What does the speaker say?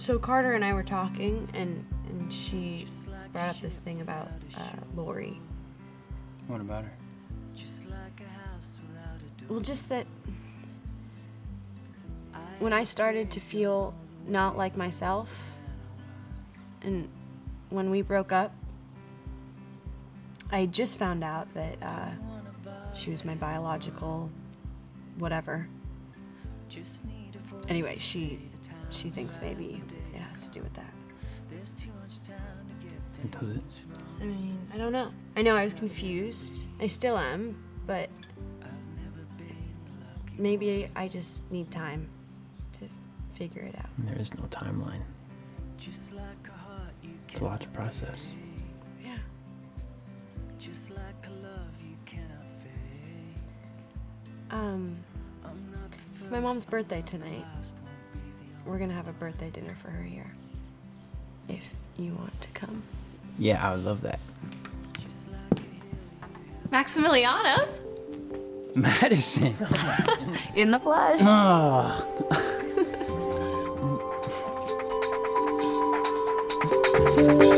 So Carter and I were talking, and and she brought up this thing about uh, Lori. What about her? Well, just that when I started to feel not like myself, and when we broke up, I just found out that uh, she was my biological whatever. Anyway, she she thinks maybe it has to do with that. Does it? I mean, I don't know. I know I was confused. I still am, but maybe I just need time to figure it out. There is no timeline. It's a lot to process. Yeah. Um, it's my mom's birthday tonight. We're gonna have a birthday dinner for her here. If you want to come. Yeah, I would love that. Maximilianos Madison. in the flesh. Oh.